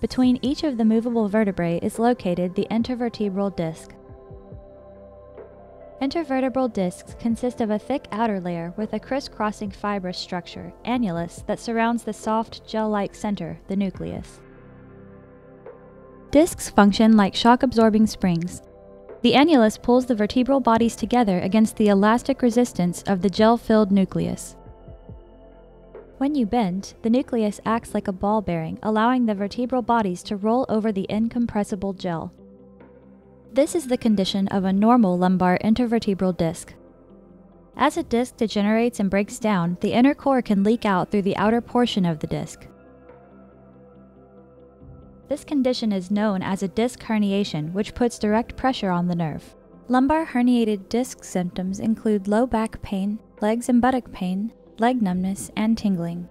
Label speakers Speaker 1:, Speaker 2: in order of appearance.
Speaker 1: Between each of the movable vertebrae is located the intervertebral disc. Intervertebral discs consist of a thick outer layer with a crisscrossing fibrous structure, annulus, that surrounds the soft, gel-like center, the nucleus. Discs function like shock-absorbing springs. The annulus pulls the vertebral bodies together against the elastic resistance of the gel-filled nucleus. When you bend, the nucleus acts like a ball bearing, allowing the vertebral bodies to roll over the incompressible gel. This is the condition of a normal lumbar intervertebral disc. As a disc degenerates and breaks down, the inner core can leak out through the outer portion of the disc. This condition is known as a disc herniation, which puts direct pressure on the nerve. Lumbar herniated disc symptoms include low back pain, legs and buttock pain, leg numbness, and tingling.